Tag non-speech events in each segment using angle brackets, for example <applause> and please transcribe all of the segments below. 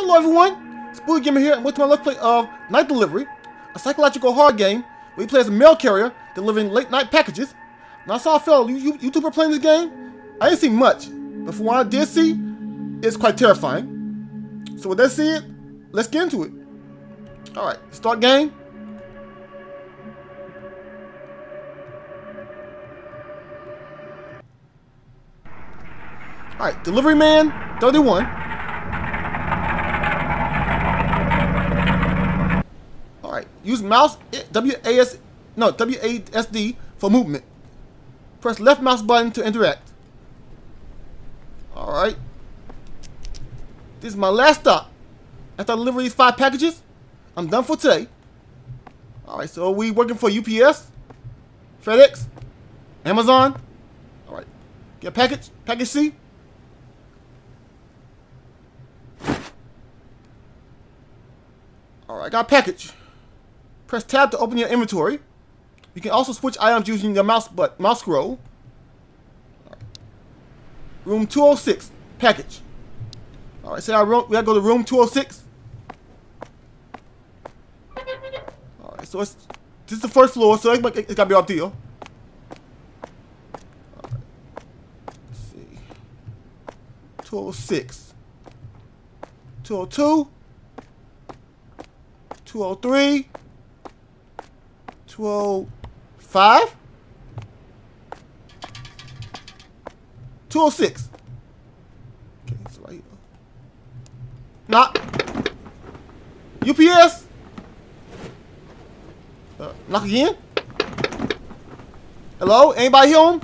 Hello everyone, Spoopy Gamer here, and welcome to my Let's Play of Night Delivery, a psychological horror game where you play as a mail carrier delivering late night packages. Now I saw a fellow you YouTuber playing this game. I didn't see much, but from what I did see, it's quite terrifying. So with that said, let's get into it. Alright, start game. Alright, Delivery Man 31. Alright, use mouse WAS no WASD for movement. Press left mouse button to interact. Alright. This is my last stop. After I deliver these five packages, I'm done for today. Alright, so we working for UPS? FedEx? Amazon? Alright. Get package? Package C? Alright, got package. Press tab to open your inventory. You can also switch items using the mouse but mouse scroll. Room 206, package. Alright, so I we gotta go to room 206. Alright, so it's this is the first floor, so it, it, it gotta be our deal. Alright. Let's see. 206. 202. 203, 205, 206. Okay, so right here. Knock. UPS. Uh, knock again. Hello? Anybody home?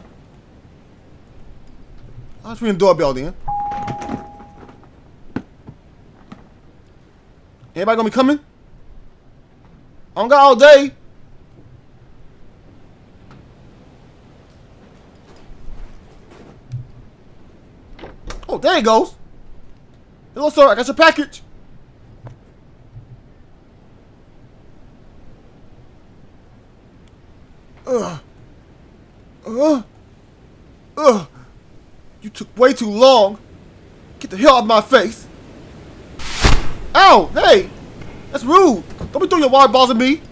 I'll ring the doorbell then. Anybody gonna be coming? I don't got all day. Oh, there he goes. Hello, sir. I got your package. Ugh. Ugh. Ugh. You took way too long. Get the hell out of my face. Ow! Hey! That's rude. Don't be throwing your water balls at me.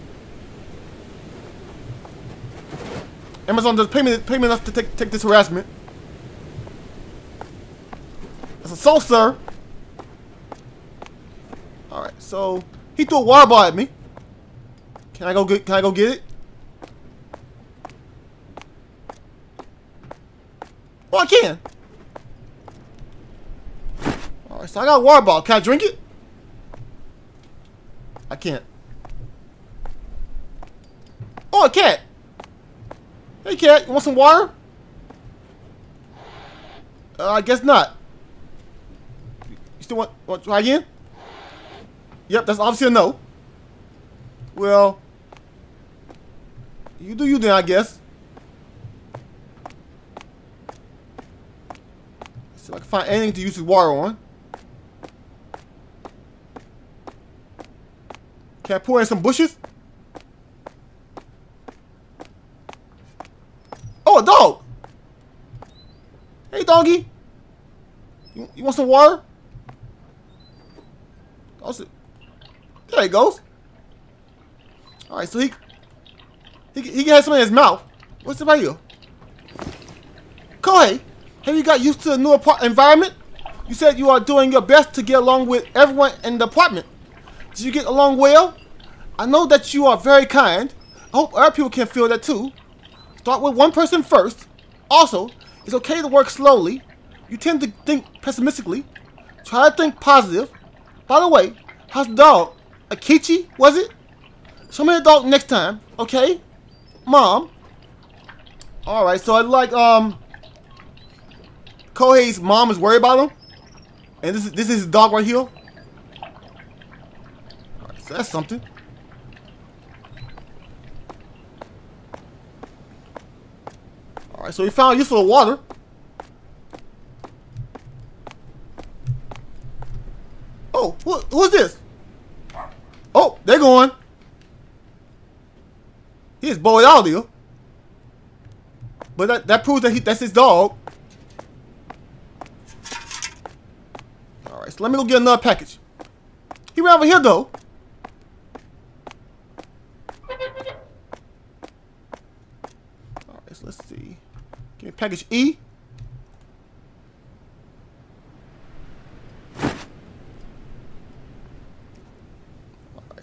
Amazon does pay me pay me enough to take take this harassment. Assault, sir. All right, so he threw a water ball at me. Can I go get? Can I go get it? Oh, I can. All right, so I got a water ball. Can I drink it? I can't. Oh, a cat. Hey, cat. You want some water? Uh, I guess not. Still want, want to oh, try again? Yep, that's obviously a no. Well, you do you then, I guess. See if I can find anything to use this water on. Can I pour in some bushes? Oh, a dog. Hey, doggy. You, you want some water? Also, there he goes. All right, so he he he has something in his mouth. What's about you? Kohei, have you got used to the new environment? You said you are doing your best to get along with everyone in the apartment. Did you get along well? I know that you are very kind. I hope other people can feel that too. Start with one person first. Also, it's okay to work slowly. You tend to think pessimistically. Try to think positive. By the way, how's the dog? Akichi, was it? Show me the dog next time, okay? Mom. Alright, so I like, um... Kohei's mom is worried about him. And this is, this is his dog right here. Alright, So that's something. Alright, so we found useful water. Oh, who, who is this? Oh, they're going. He's boy here. But that, that proves that he that's his dog. Alright, so let me go get another package. He ran over here though. Alright, so let's see. Give me package E.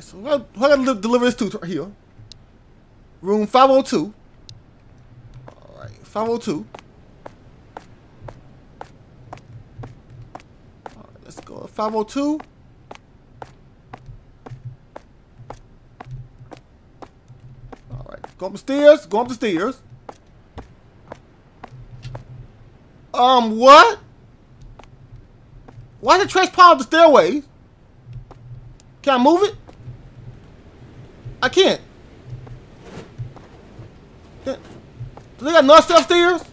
Alright, so I gotta deliver this to right here. Room 502. Alright, 502. Alright, let's go. 502. Alright, go up the stairs. Go up the stairs. Um, what? Why the trash pile up the stairway? Can I move it? I can't. Do they got nuts upstairs?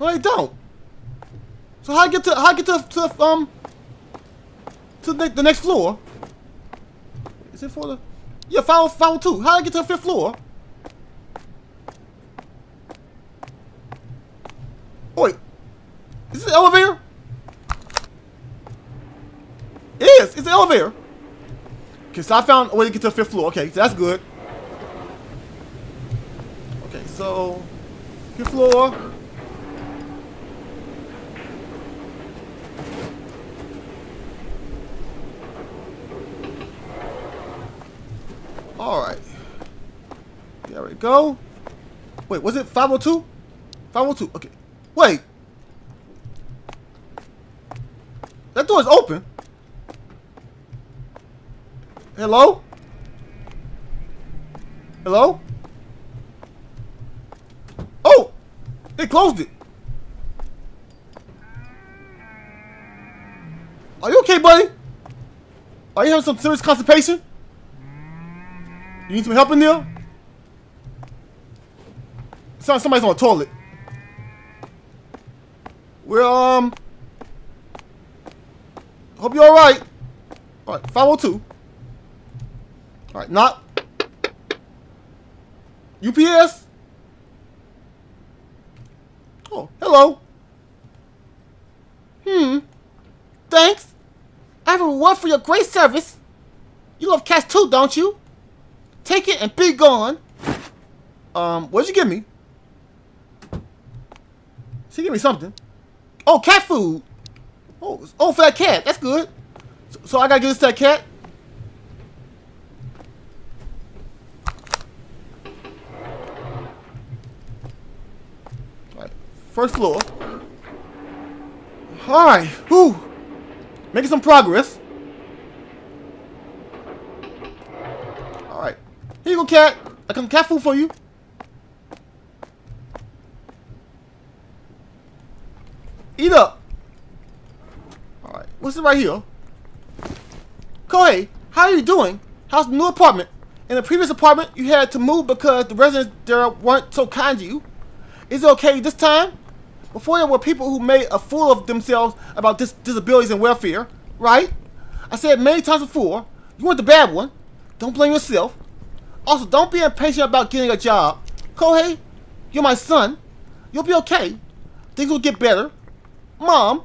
No, they don't. So how I get to how I get to, to um to the, the next floor? Is it for the yeah final final two? How I get to the fifth floor? wait, is it elevator? It is. It's an elevator. Okay, so I found a way to get to the fifth floor. Okay, so that's good. Okay, so fifth floor. All right. There we go. Wait, was it 502? 502. Okay. Wait. That door is open. Hello? Hello? Oh! They closed it. Are you okay, buddy? Are you having some serious constipation? You need some help in there? Sounds somebody's on the toilet. Well, um... Hope you're alright. Alright, 502. Alright, not... UPS? Oh, hello. Hmm. Thanks. I have a reward for your great service. You love cats too, don't you? Take it and be gone. Um, what'd you give me? She give me something. Oh, cat food. Oh, oh, for that cat. That's good. So, so I gotta give this to that cat. All right, first floor. All right, whew. Making some progress. All right, here you go, cat. I got cat food for you. Eat up. Alright, what's it right here? Kohei, how are you doing? How's the new apartment? In the previous apartment, you had to move because the residents there weren't so kind to you. Is it okay this time? Before there were people who made a fool of themselves about dis disabilities and welfare, right? I said many times before, you weren't the bad one. Don't blame yourself. Also, don't be impatient about getting a job. Kohei, you're my son. You'll be okay. Things will get better. Mom?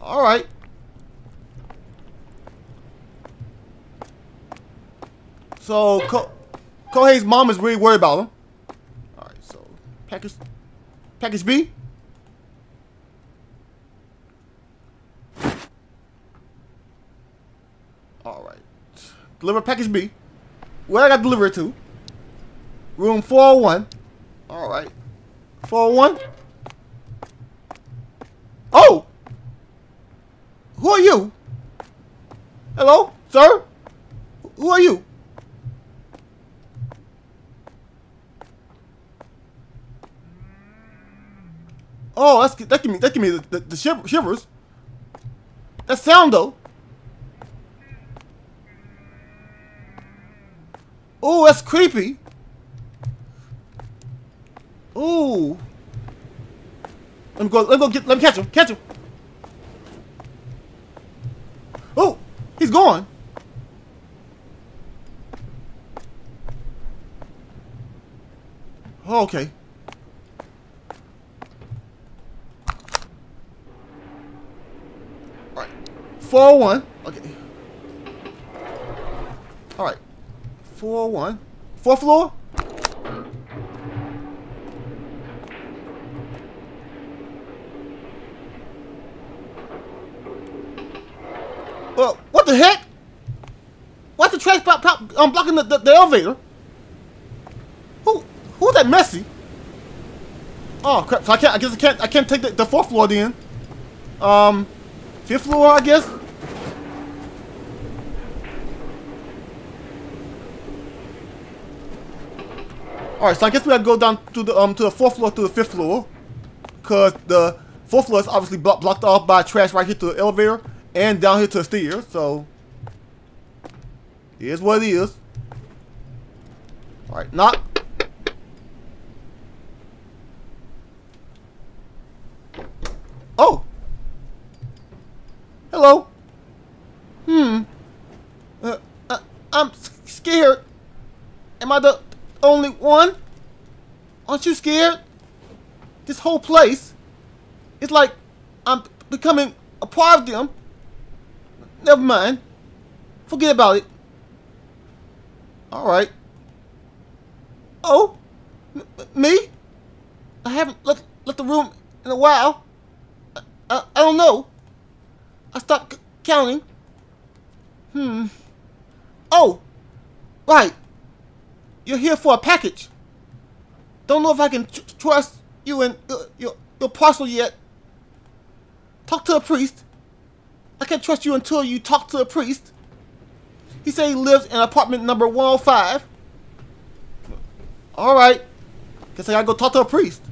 Alright. So, Ko Kohei's mom is really worried about him. Alright, so, package, package B? Alright. Deliver package B. Where I got delivered to? Room 401. Alright. 401? Oh! Who are you? Hello, sir? Who are you? Oh, that's that give me that give me the, the, the shivers. That sound though. Oh, that's creepy. Ooh. Let me go. Let me go get. Let me catch him. Catch him. Oh, he's gone. Oh, okay. Alright. 401. Okay. Alright. 401. Fourth floor? Well, what the heck? Why's the trash pop, pop, I'm blocking the, the, the elevator? Who who's that messy? Oh crap! So I can't. I guess I can't. I can't take the, the fourth floor then. Um, fifth floor, I guess. All right, so I guess we gotta go down to the um to the fourth floor to the fifth floor, cause the fourth floor is obviously blo blocked off by trash right here to the elevator and down here to the stairs. So here's what it is. All right, knock. Oh. Hello. Hmm. Uh, uh, I'm scared. Am I the only one? Aren't you scared? This whole place. It's like I'm becoming a part of them. Never mind. Forget about it. Alright. Oh? M me? I haven't left, left the room in a while. I, I, I don't know. I stopped counting. Hmm. Oh! Right. You're here for a package. Don't know if I can tr trust you and uh, your, your parcel yet. Talk to a priest. I can't trust you until you talk to a priest. He said he lives in apartment number 105. Alright. Guess I gotta go talk to a priest.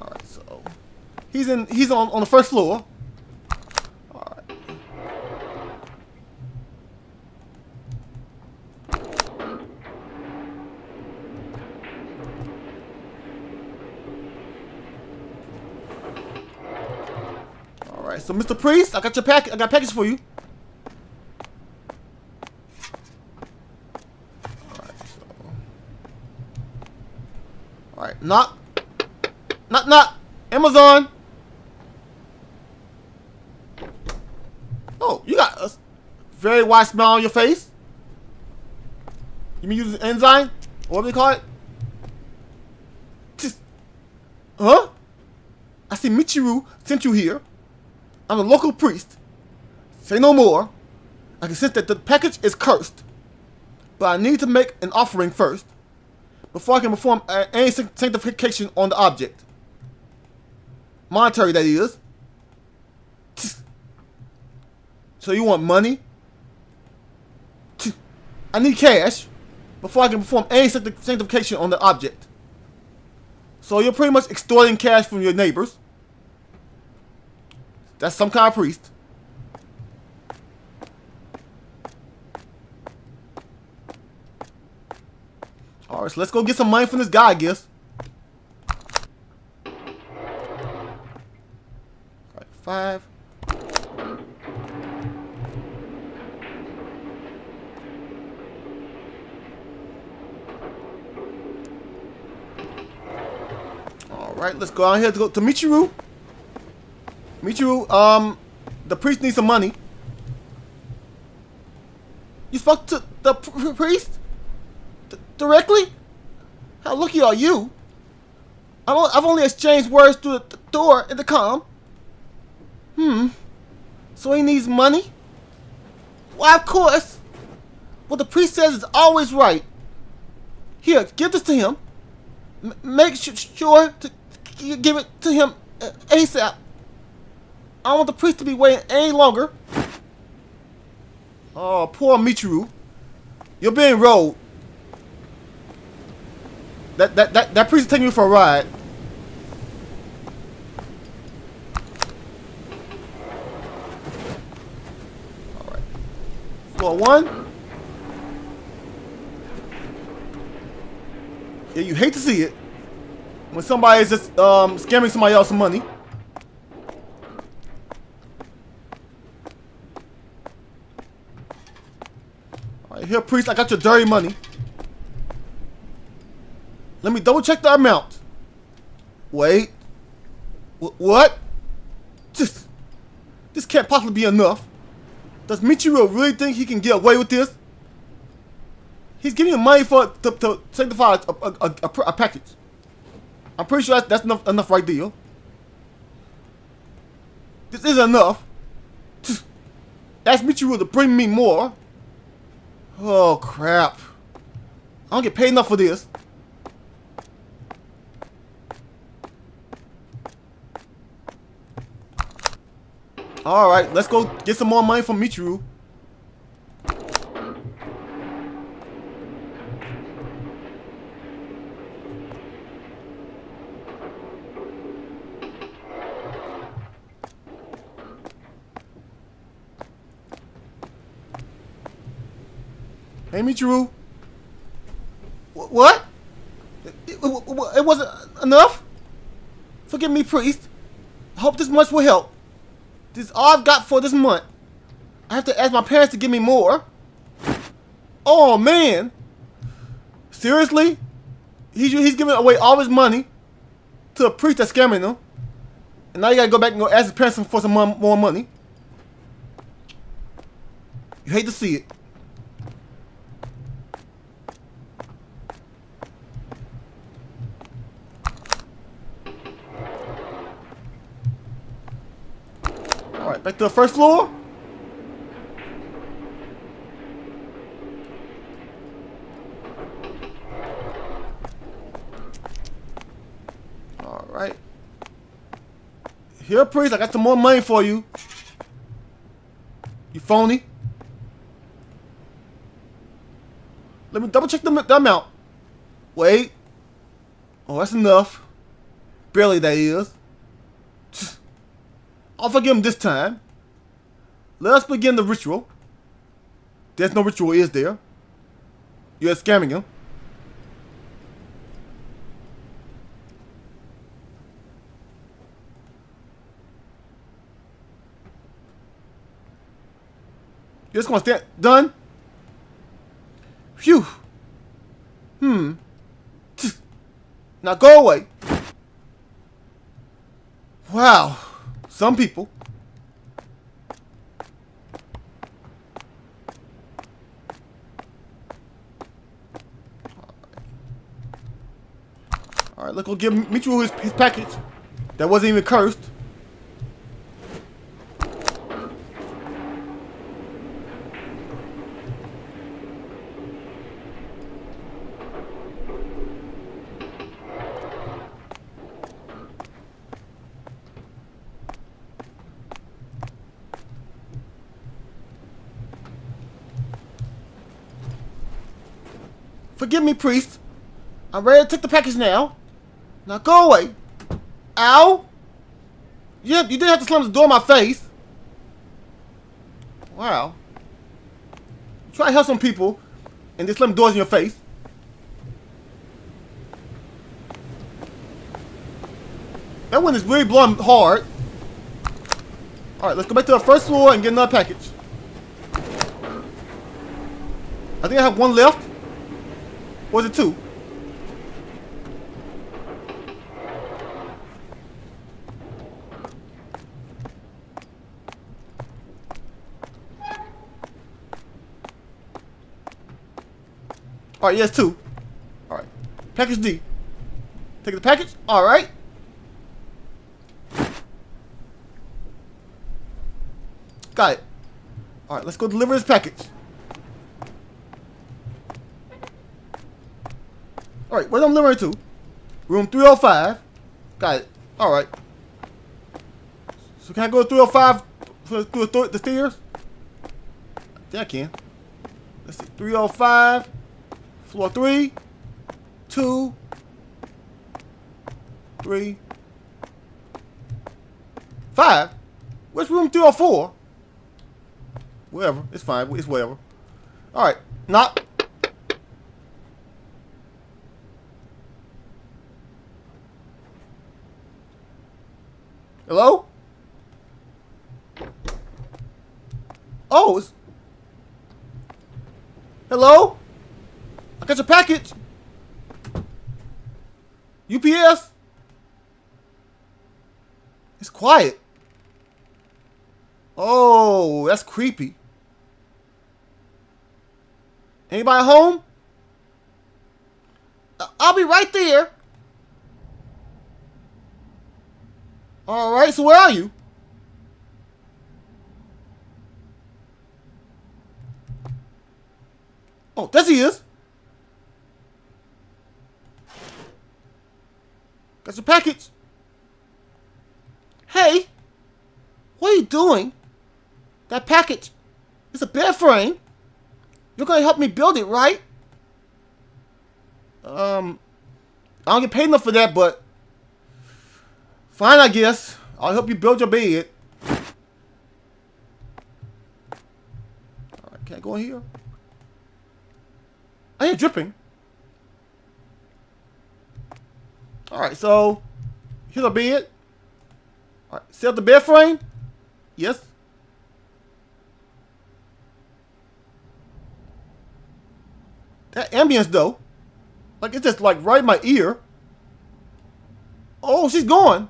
Alright, so he's in he's on, on the first floor. So Mr. Priest, I got your pack I got package for you. Alright, so Alright, knock. Knock knock. Amazon. Oh, you got a very wide smile on your face. You mean using enzyme? What do they call it? Just, huh? I see Michiru sent you here. I'm a local priest. Say no more. I can sense that the package is cursed. But I need to make an offering first. Before I can perform any sanctification on the object. Monetary, that is. So you want money? I need cash before I can perform any sanctification on the object. So you're pretty much extorting cash from your neighbors. That's some kind of priest. Alright, so let's go get some money from this guy, I guess. Alright, five. Alright, let's go out here to go to Michiru. Michiru, um, the priest needs some money. You spoke to the pr priest? D directly? How lucky are you? I've only exchanged words through the door in the com. Hmm. So he needs money? Why, of course. What the priest says is always right. Here, give this to him. M make sure to give it to him uh, ASAP. I don't want the priest to be waiting any longer. Oh, poor Michiru. You're being rolled. That that that that priest is taking you for a ride. Alright. Floor one. Yeah, you hate to see it. When somebody is just um scamming somebody else some money. Here priest, I got your dirty money. Let me double check the amount. Wait. Wh- what? This, this can't possibly be enough. Does Michiru really think he can get away with this? He's giving me money for to, to sanctify a, a, a, a, package. I'm pretty sure that's, that's enough, enough right deal. This isn't enough. Ask Michiru to bring me more. Oh, crap. I don't get paid enough for this. Alright, let's go get some more money from Michiru. Michiru. Wh- What? It, it, it wasn't enough? Forgive me, priest. Hope this much will help. This is all I've got for this month. I have to ask my parents to give me more. Oh, man. Seriously? He's, he's giving away all his money to a priest that's scamming him. And now you gotta go back and go ask his parents for some more money. You hate to see it. Back to the first floor. Alright. Here, priest, I got some more money for you. You phony. Let me double check the, the amount. Wait. Oh, that's enough. Barely, that is. I'll forgive him this time. Let us begin the ritual. There's no ritual, is there? You're scamming him. You're just gonna stand done? Phew. Hmm. Now go away. Wow. Some people. Alright, let's go give Michiru his, his package. That wasn't even cursed. Forgive me, priest. I'm ready to take the package now. Now go away. Ow! You, you didn't have to slam the door in my face. Wow. Try to help some people and they slam doors in your face. That one is really blowing hard. Alright, let's go back to the first floor and get another package. I think I have one left. Is it two? Alright, yes, two. Alright. Package D. Take the package. Alright. Got it. Alright, let's go deliver this package. Alright, where's I'm delivering to? Room 305. Got it. Alright. So can I go to 305 through the, stairs? Yeah, I can. Let's see. 305. Floor 3. 2. 3. 5. Where's room 304? Whatever. It's fine. It's whatever. Alright. Knock. Hello? Oh. Hello? I got your package. UPS? It's quiet. Oh, that's creepy. Anybody home? I'll be right there. All right, so where are you? Oh, there he is. Got your package. Hey, what are you doing? That package is a bed frame. You're gonna help me build it, right? Um, I don't get paid enough for that, but fine, I guess. I'll help you build your bed. Alright, can I go in here? I ain't dripping. Alright, so here's a bed. Alright, set the bed frame? Yes. That ambience though. Like it's just like right in my ear. Oh, she's gone.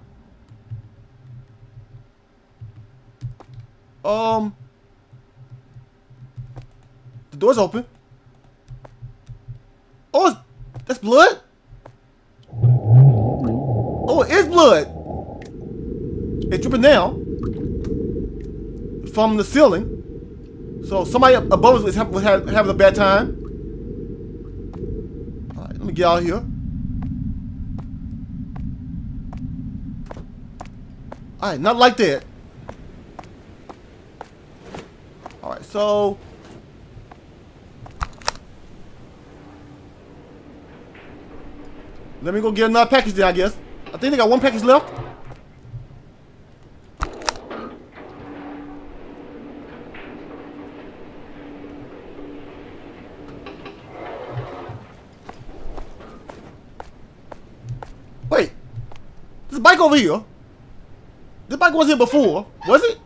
Um The door's open. Oh, that's blood? Oh, it is blood. It's dripping down from the ceiling. So somebody above us was, was having a bad time. All right, let me get out of here. All right, not like that. All right, so Let me go get another package then, I guess. I think they got one package left. Wait. This bike over here. This bike was here before. Was it?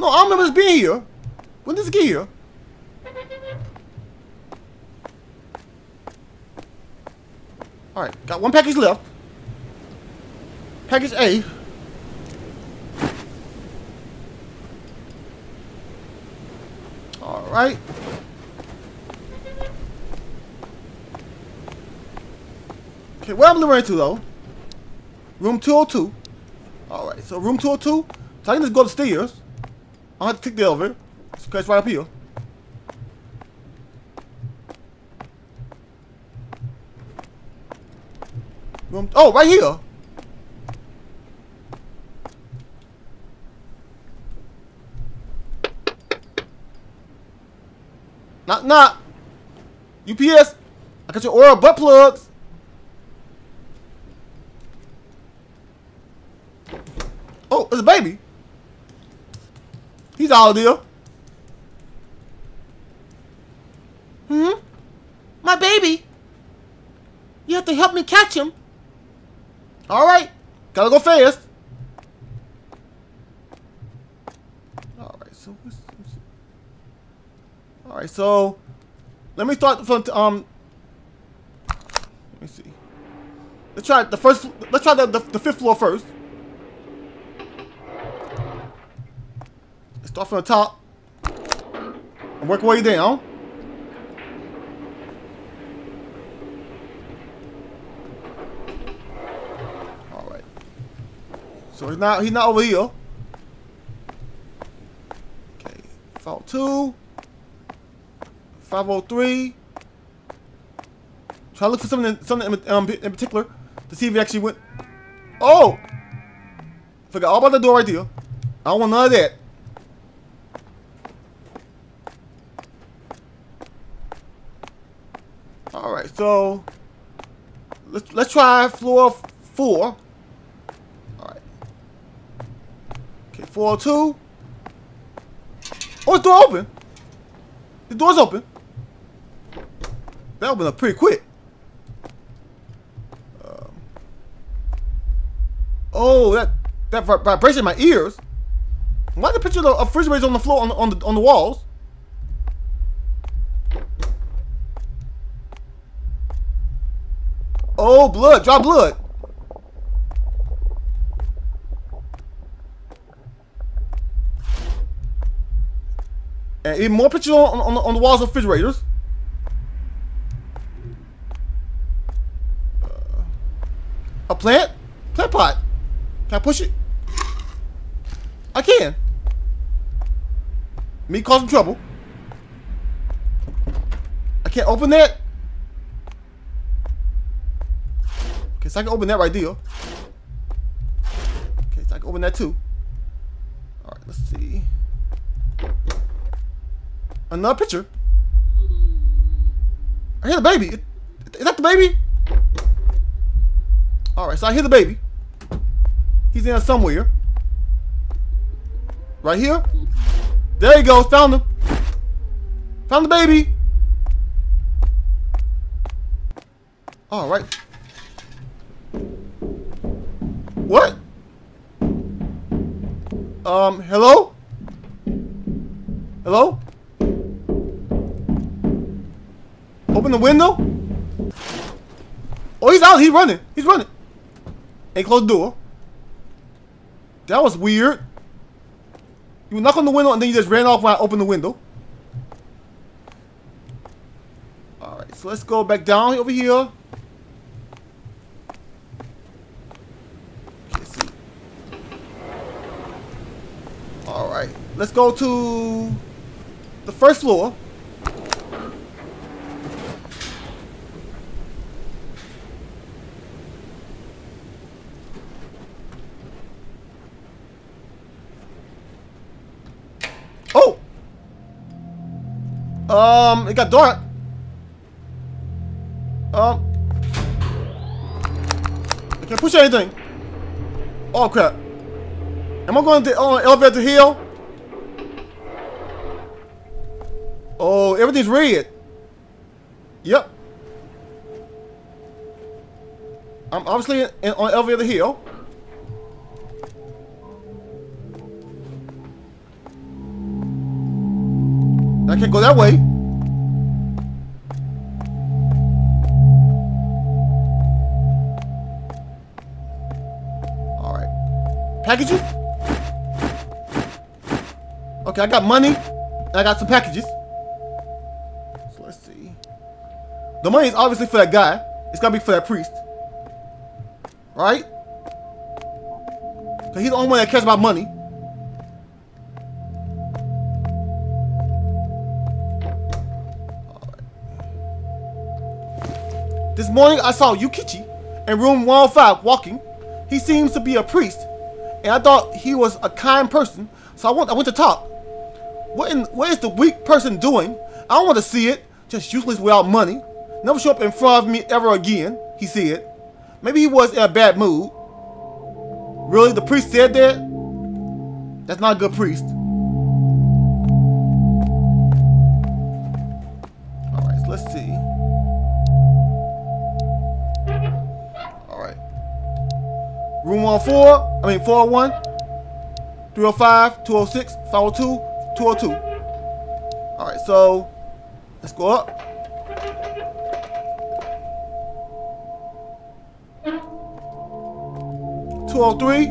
No, I remember this being here. When did this get here? Alright, got one package left. Package A. Alright. Okay, where I'm delivering to though? Room 202. Alright, so room 202. So I can just go upstairs. I don't have to take the elevator. It's right up here. Oh, right here. Not, not. UPS. I got your oral butt plugs. Oh, it's a baby. He's all there. Hmm? My baby. You have to help me catch him. All right. Gotta go fast. All right. So, all right. So, let me start from um. Let me see. Let's try the first. Let's try the the, the fifth floor first. Start from the top and work our way down. Alright. So he's not he's not over here. Okay. 502. 503. Try to look for something something in, um, in particular to see if he actually went. Oh! Forgot all about the door right there. I don't want none of that. Alright, so let's let's try floor four. 402. Oh, the door open. The door's open. That opened up pretty quick. Um, oh, that that vibration in my ears. Why the picture of the refrigerators on the floor on on the on the walls? Oh, blood. Drop blood. And even more pictures on, on, on the walls of refrigerators. Uh, a plant? Plant pot. Can I push it? I can. Me causing trouble. I can't open that. Okay, so I can open that right there. Okay, so I can open that too. Alright, let's see. Another picture. I hear the baby. Is that the baby? Alright, so I hear the baby. He's in somewhere. Right here. There he goes. Found him. Found the baby. Alright. What? Um, hello? Hello? Open the window? Oh, he's out. He's running. He's running. And close the door. That was weird. You knock on the window and then you just ran off when I opened the window. Alright, so let's go back down over here. Alright, let's go to the first floor. Oh! Um, it got dark. Um. I can't push anything. Oh, crap. Am I going to on elevator hill? Oh, everything's red. Yep. I'm obviously in, on elevator hill. I can't go that way. All right. Packages? Okay, I got money. I got some packages. The money is obviously for that guy. It's gotta be for that priest. Right? Cause he's the only one that cares about money. This morning I saw Yukichi in room 105 walking. He seems to be a priest. And I thought he was a kind person, so I went, I went to talk. What, in, what is the weak person doing? I don't want to see it. Just useless without money. Never show up in front of me ever again, he said. Maybe he was in a bad mood. Really? The priest said that? That's not a good priest. Alright, so let's see. Alright. Room 104, I mean 401, 305, 206, 502, 202. Alright, so let's go up. Oh two oh three.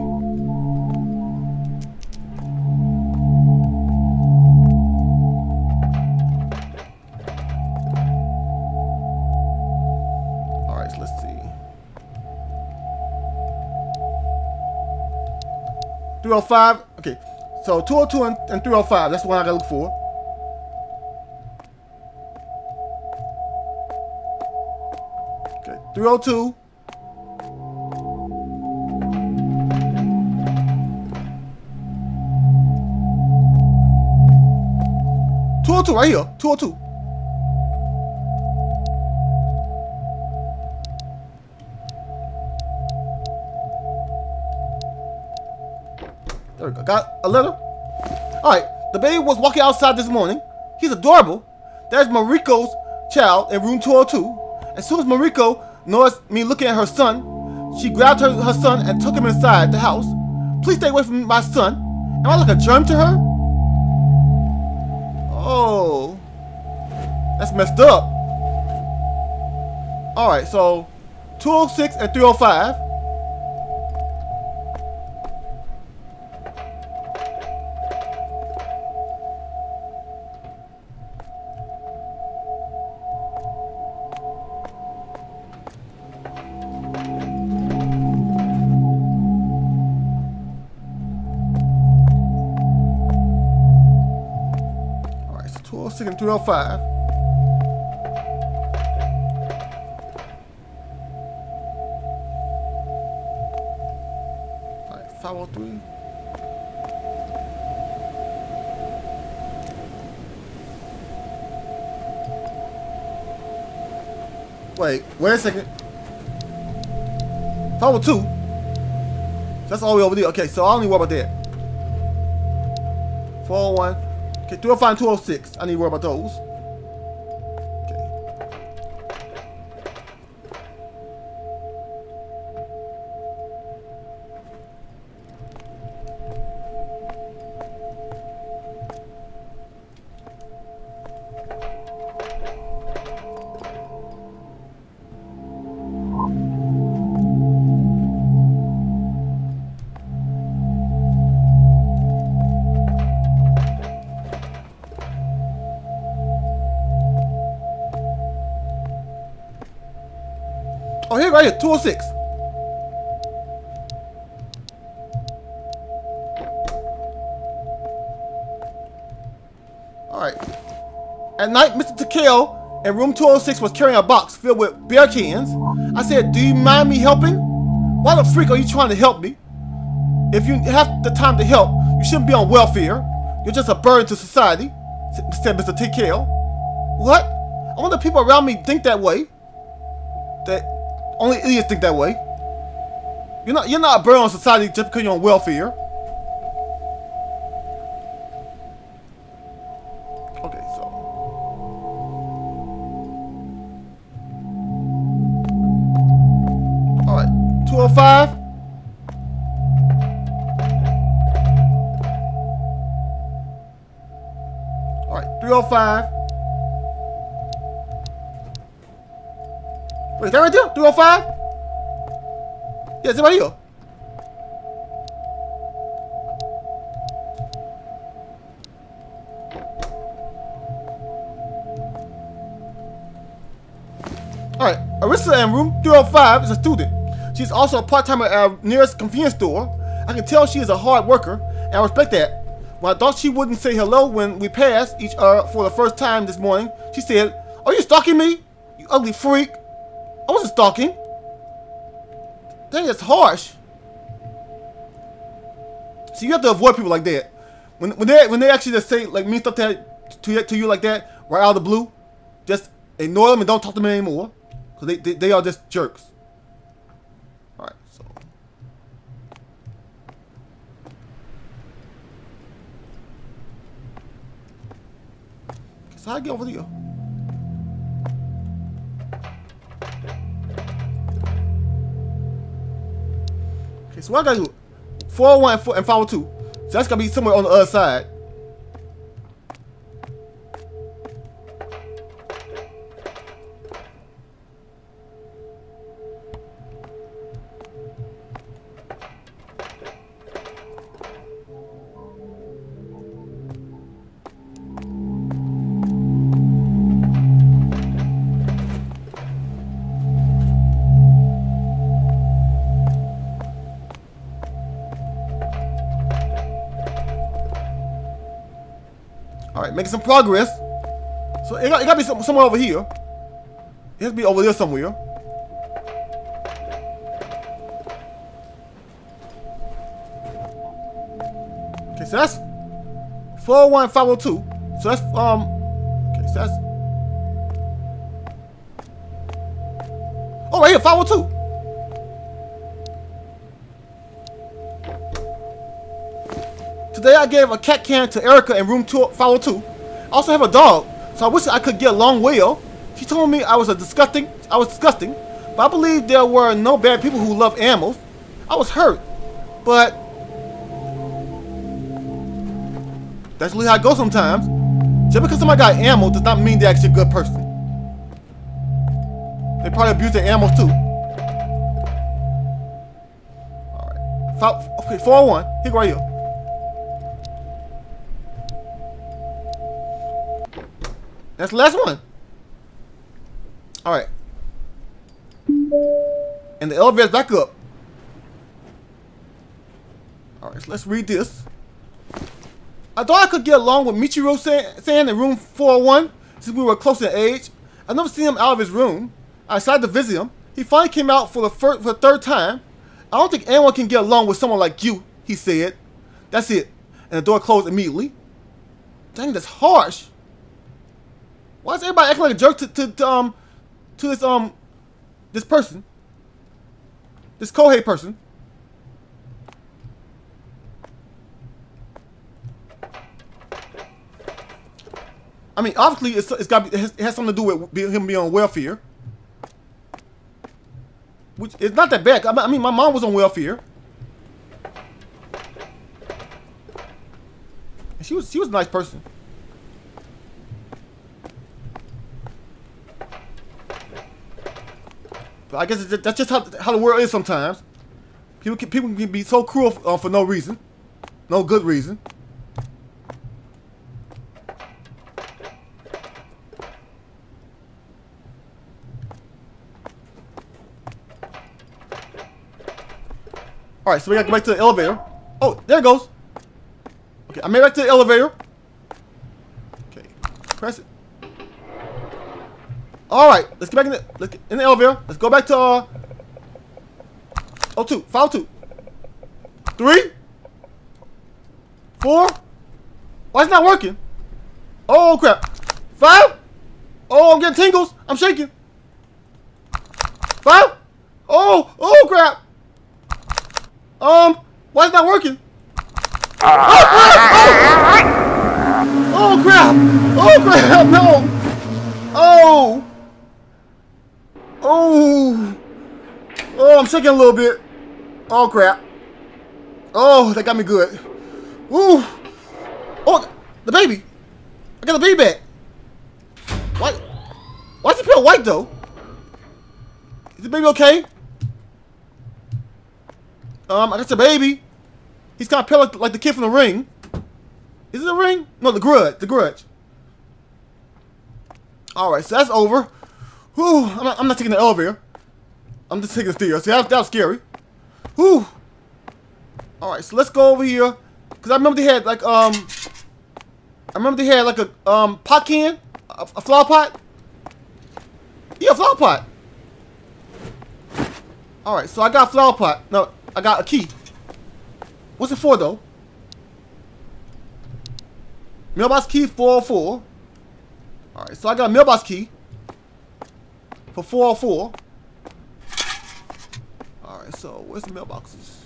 Alright, so let's see. 305. Okay. So 202 and, and 305. That's one I gotta look for. Okay. 302. Two hundred two right here. Two hundred two. There we go. Got a letter. Alright. The baby was walking outside this morning. He's adorable. There's Mariko's child in room 202. As soon as Mariko noticed me looking at her son, she grabbed her, her son and took him inside the house. Please stay away from my son. Am I like a germ to her? Oh. That's messed up. Alright, so 206 and 305. 206 and 305. Alright, 503. Wait, wait a second. 502. That's all the way over there. Okay, so I to worry about that. 401. Okay, 305 and 206. I need to worry about those. Here, oh right here, 206. Alright. At night, Mr. Takeo in room 206 was carrying a box filled with beer cans. I said, do you mind me helping? Why the freak are you trying to help me? If you have the time to help, you shouldn't be on welfare. You're just a burden to society, said Mr. Takeo. What? I wonder if people around me think that way. That only idiots think that way. You're not you're not a burden on society just because you're on welfare. Okay, so Alright, 205. Alright, 305. Is that right there? 305? Yeah, is it right here? Alright, Arissa in room 305 is a student. She's also a part-timer at our nearest convenience store. I can tell she is a hard worker, and I respect that. When I thought she wouldn't say hello when we passed each other for the first time this morning, she said, Are you stalking me? You ugly freak. I wasn't stalking. Dang, that's harsh. See, you have to avoid people like that. When when they when they actually just say like mean stuff to to, to you like that right out of the blue, just ignore them and don't talk to them anymore, cause they they, they are just jerks. All right, so. So I get over here? Okay, so I gotta do? 401 and 4 and 502. So that's gonna be somewhere on the other side. Making some progress. So it got, it got to be some, somewhere over here. It has to be over there somewhere. Okay, so that's 41502. So that's um. Okay, so that's. Oh, right here, 502. Today I gave a cat can to Erica in room 502. I also have a dog, so I wish I could get along well. She told me I was a disgusting, I was disgusting, but I believe there were no bad people who love animals. I was hurt, but that's really how it goes sometimes. Just because somebody got animals does not mean they're actually a good person. They probably abuse their animals too. Alright. Okay, 401. Here go. That's the last one. All right. And the elevator's back up. All right, so let's read this. I thought I could get along with Michiru saying in room 401 since we were close in age. I've never seen him out of his room. I decided to visit him. He finally came out for the, for the third time. I don't think anyone can get along with someone like you, he said. That's it. And the door closed immediately. Dang, that's harsh. Why is everybody acting like a jerk to, to, to um to this um this person? This Kohei person. I mean, obviously, it's, it's got it has, something to do with him being on welfare. Which it's not that bad. I mean, my mom was on welfare. And she was she was a nice person. But I guess that's just how, how the world is sometimes. People can, people can be so cruel uh, for no reason. No good reason. Alright, so we gotta go back to the elevator. Oh, there it goes. Okay, I made it back to the elevator. Okay, press it. Alright, let's get back in the, let's get in the elevator. Let's go back to, uh, oh, two, file two. Three. Four. Why is it not working? Oh, crap. Five. Oh, I'm getting tingles. I'm shaking. Five. Oh, oh, crap. Um, why is it not working? Oh, crap. Oh, oh crap. <laughs> Oh, crap. No. Oh. Oh! Oh, I'm shaking a little bit. Oh, crap. Oh, that got me good. Ooh! Oh, the baby! I got the baby back! Why? Why is he pale white, though? Is the baby okay? Um, I got the baby. He's kind of pale like, like the kid from the ring. Is it the ring? No, the grudge. The grudge. Alright, so that's over. Whew, I'm not, I'm not taking the elevator. I'm just taking the stairs. See, that, that was scary. Whew. Alright, so let's go over here. Because I remember they had, like, um... I remember they had, like, a, um, pot can. A, a flower pot. Yeah, a flower pot. Alright, so I got a flower pot. No, I got a key. What's it for, though? Mailbox key 404. Alright, so I got a mailbox key for 404. Alright, so where's the mailboxes?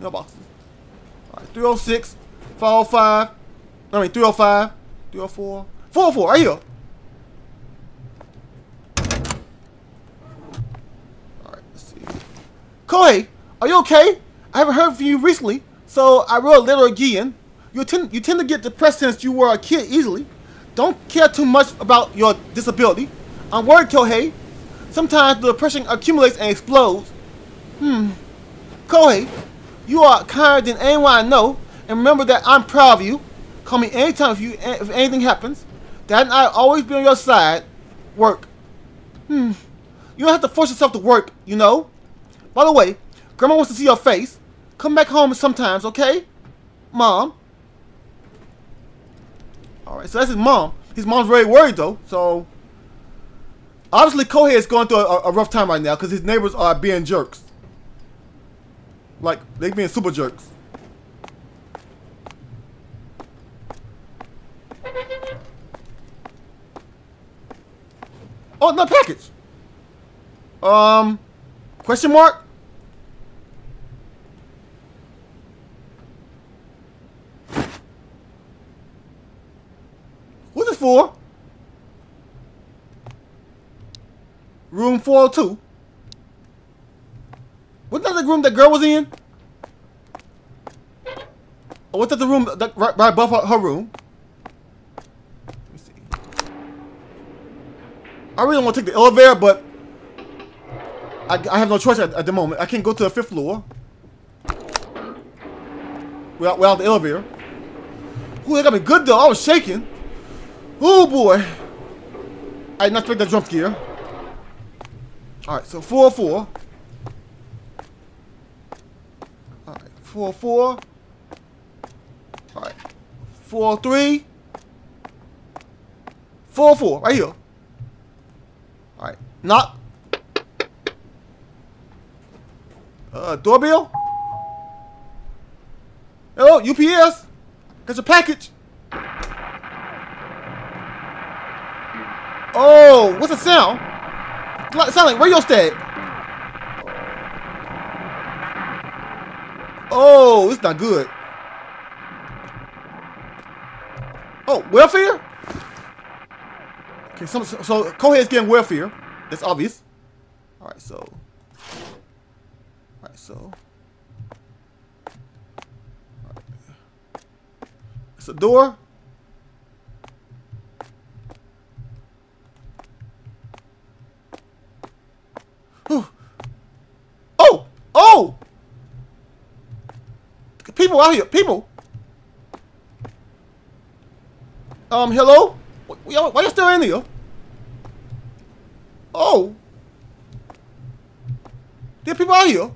Mailboxes. Alright, 306, 405, I mean 305, 304, 404, right here. Alright, let's see. Kohei, are you okay? I haven't heard from you recently, so I wrote a letter again. You tend, you tend to get depressed since you were a kid easily. Don't care too much about your disability. I'm worried, Kohei. Sometimes the depression accumulates and explodes. Hmm. Kohei, you are kinder than anyone I know, and remember that I'm proud of you. Call me anytime if you if anything happens. Dad and I always be on your side. Work. Hmm. You don't have to force yourself to work, you know? By the way, Grandma wants to see your face. Come back home sometimes, okay? Mom. Alright, so that's his mom. His mom's very worried, though, so... Obviously, Kohei is going through a, a rough time right now because his neighbors are being jerks. Like, they being super jerks. Oh, no package. Um, question mark? What's it for? Room 402. Wasn't that the room that girl was in? Or was that the room that, right, right above her, her room? I really want to take the elevator, but I, I have no choice at, at, the moment. I can't go to the fifth floor. without, without the elevator. Ooh, they got me good though. I was shaking. Oh boy. I did not expect that jump scare. Alright, so 4 4. Alright, 4 4. Alright. 4 3. 4 4. Right here. Alright. Knock. Uh, doorbell? Hello, UPS? There's a package. Oh, what's the sound? Sound like radio static. Oh, it's not good. Oh, welfare? Okay, so, so, so Kohei's getting welfare. That's obvious. Alright, so. Alright, so. It's a door. Oh! Oh! People out here. People. Um, hello? Why you still in here? Oh. There people out here.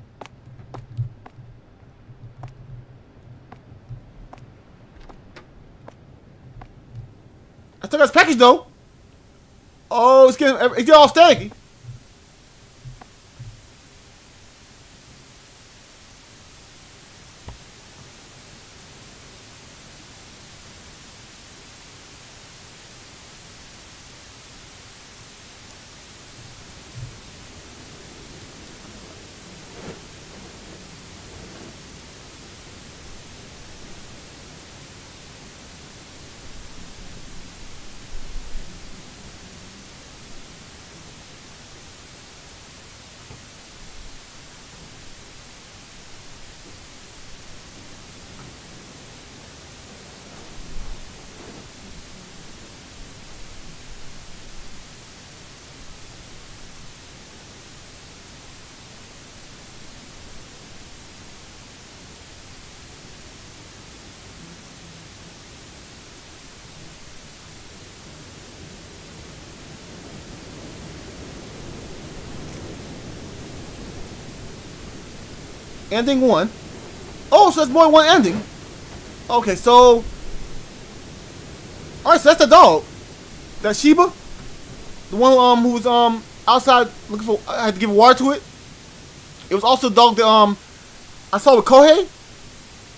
I took this package though. Oh, it's getting it's getting all staggy. Ending one. Oh, so that's more than one ending. Okay, so... Alright, so that's the dog. That Shiba. The one um who was um outside looking for I had to give a water to it. It was also the dog that um I saw with Kohei.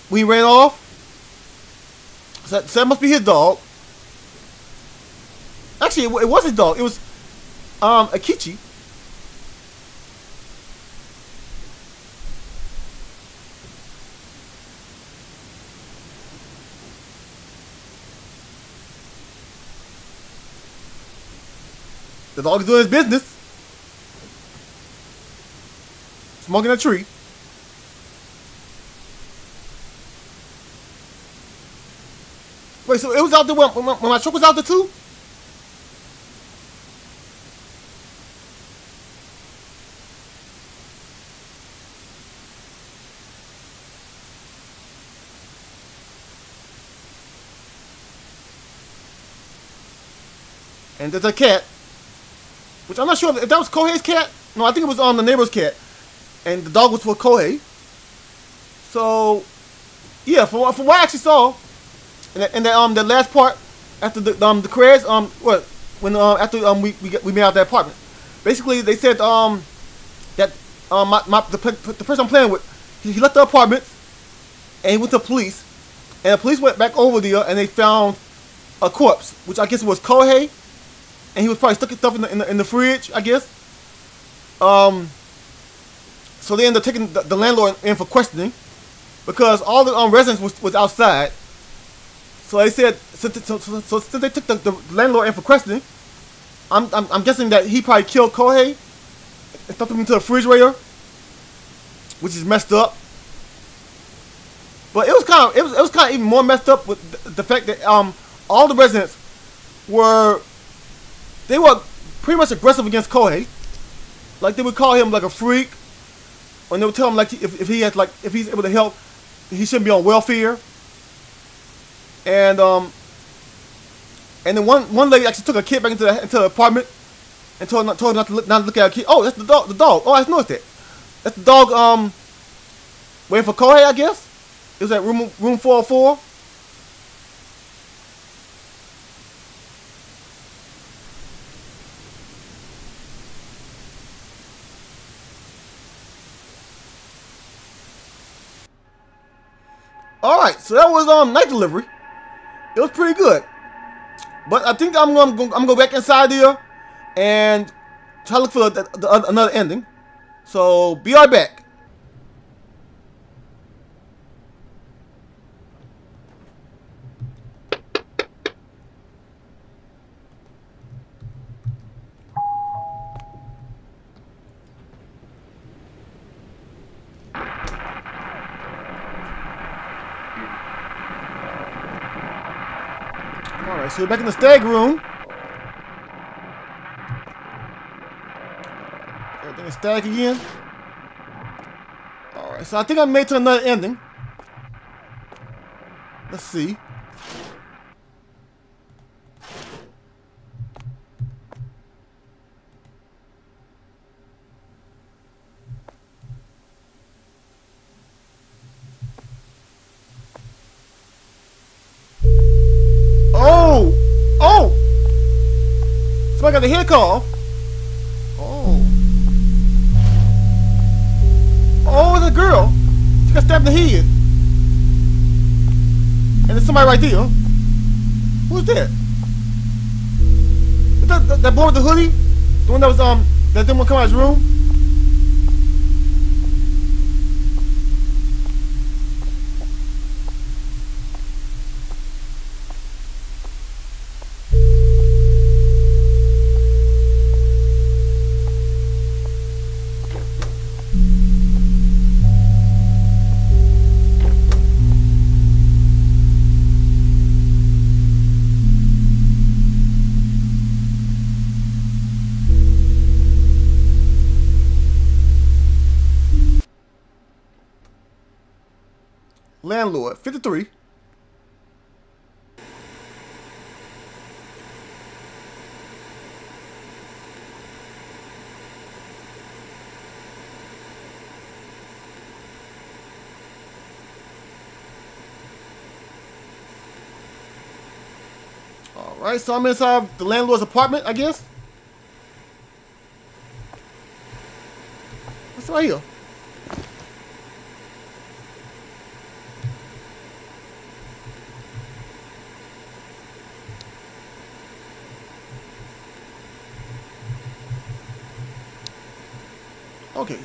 We ran off. So that, so that must be his dog. Actually, it, it was his dog. It was um Akichi. The dog is doing his business. Smoking a tree. Wait, so it was out there when, when, my, truck was out there too? And there's a cat. Which I'm not sure if that was Kohei's cat. No, I think it was on um, the neighbor's cat. And the dog was for Kohei. So, yeah, from, what I actually saw, in the, in the um the last part after the um the crash um what when um after um we we, get, we made out that apartment, basically they said um that um my, my the, the person I'm playing with he, he left the apartment and he went to the police and the police went back over there and they found a corpse which I guess was Kohei and he was probably stuck stuff in the, in the, in the fridge, I guess. Um, so they ended up taking the, the, landlord in for questioning because all the um, residents was, was outside. So they said, so, so, so, so since they took the, the, landlord in for questioning, I'm, I'm, I'm guessing that he probably killed Kohei and stuffed him into the refrigerator, which is messed up. But it was kind of it was it was kind of even more messed up with the, the fact that um all the residents were they were pretty much aggressive against Kohei. Like they would call him like a freak, and they would tell him like if, if he had like if he's able to help he shouldn't be on welfare. And um, and then one one lady actually took a kid back into the into the apartment and told not told not to look not to look at her kid. Oh, that's the dog. The dog. Oh, I just noticed that. That's the dog. Um, waiting for Kohei, I guess. It was at room room four hundred four. All right, so that was um night delivery. It was pretty good, but I think I'm gonna go, I'm gonna go back inside here and try to look for the, the, another ending. So be right back. Alright, so we're back in the stag room. Everything is static again. Alright, so I think I made to another ending. Let's see. Right there. Who's that? That, that boy with the hoodie? The one that was, um, that didn't want to come out of his room? Landlord, 53. Alright, so I'm inside the landlord's apartment, I guess. What's right here?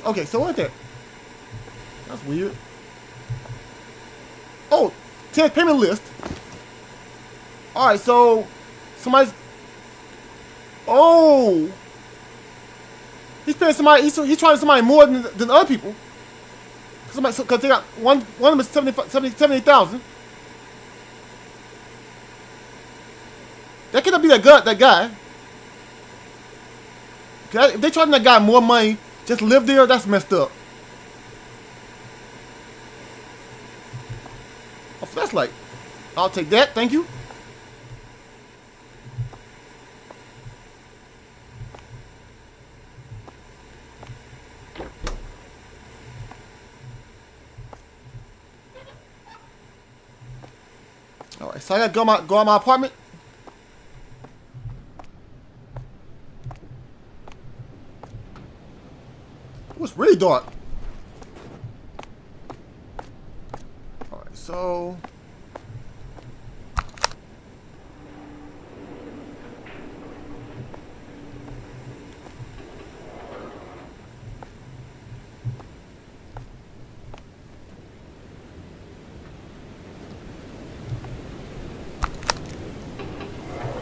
Okay, so what that? That's weird. Oh, 10th payment list. Alright, so somebody's Oh He's paying somebody he's, he's trying somebody more than, than other people. Somebody because they got one one of them is 70 70, 70,000. that cannot be that guy. that guy. If they charging that guy more money just live there, that's messed up. A flashlight. I'll take that, thank you. Alright, so I gotta go my go out my apartment. Dark. Alright, so...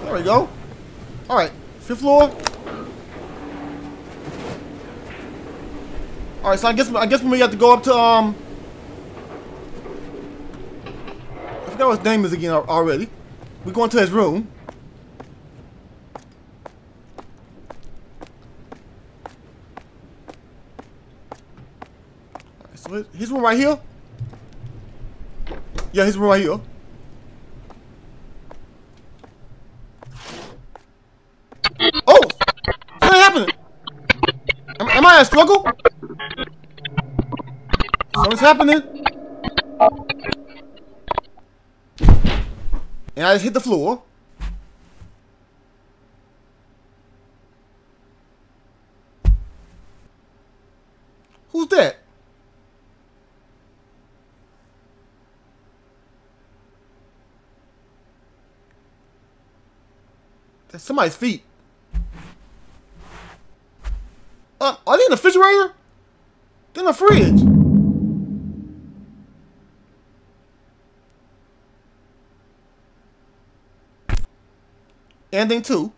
There we go. Alright, fifth floor. All right, so I guess I guess we have to go up to um. I forgot what his name is again already. We're going to his room. his room right here. Yeah, his room right here. Oh! What's happening? Am, am I in a struggle? Something's happening. And I just hit the floor. Who's that? That's somebody's feet. Uh, are they in the refrigerator? They're in the fridge. Ending two.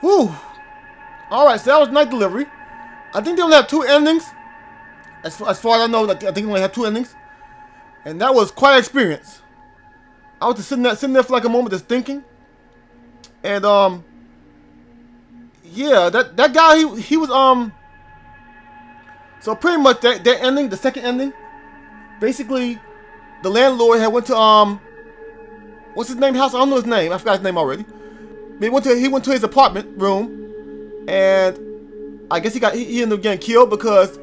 Whew. Alright, so that was night delivery. I think they only have two endings. As far, as far as I know, I think they only have two endings. And that was quite an experience. I was just sitting there, sitting there for like a moment just thinking. And, um, yeah, that, that guy, he, he was, um, so pretty much that, that ending, the second ending, basically, the landlord had went to, um, what's his name house? I don't know his name. I forgot his name already. He went to he went to his apartment room, and I guess he got he, he ended up getting killed because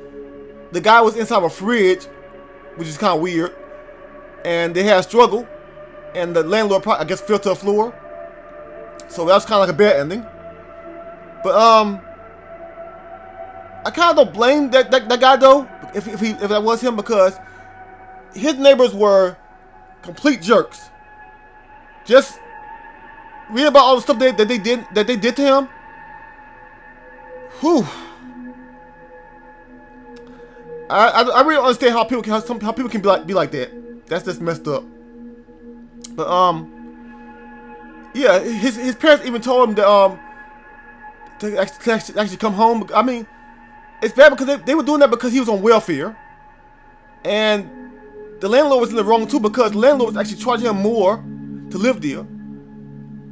the guy was inside a fridge, which is kind of weird, and they had a struggle, and the landlord I guess fell to the floor. So that was kind of like a bad ending. But um, I kind of don't blame that, that that guy though, if if he if that was him because his neighbors were complete jerks. Just read about all the stuff that, that they did that they did to him. Whew. I, I, I really don't understand how people can how, some, how people can be like be like that. That's just messed up. But um, yeah, his his parents even told him that um to actually, to actually, actually come home. I mean, it's bad because they, they were doing that because he was on welfare, and the landlord was in the wrong too because the landlord was actually charging him more to live there.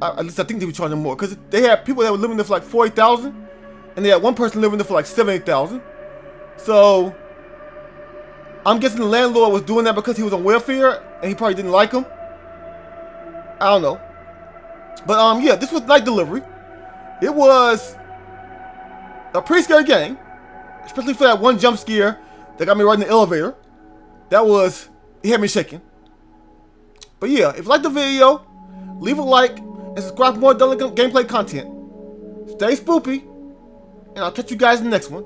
At least I think they were charging more because they had people that were living there for like forty thousand, and they had one person living there for like seventy thousand. So I'm guessing the landlord was doing that because he was on welfare and he probably didn't like him. I don't know. But um, yeah, this was night delivery. It was a pretty scary game, especially for that one jump scare that got me right in the elevator. That was, it had me shaking. But yeah, if you like the video, leave a like and subscribe for more Dudley gameplay content. Stay spoopy, and I'll catch you guys in the next one.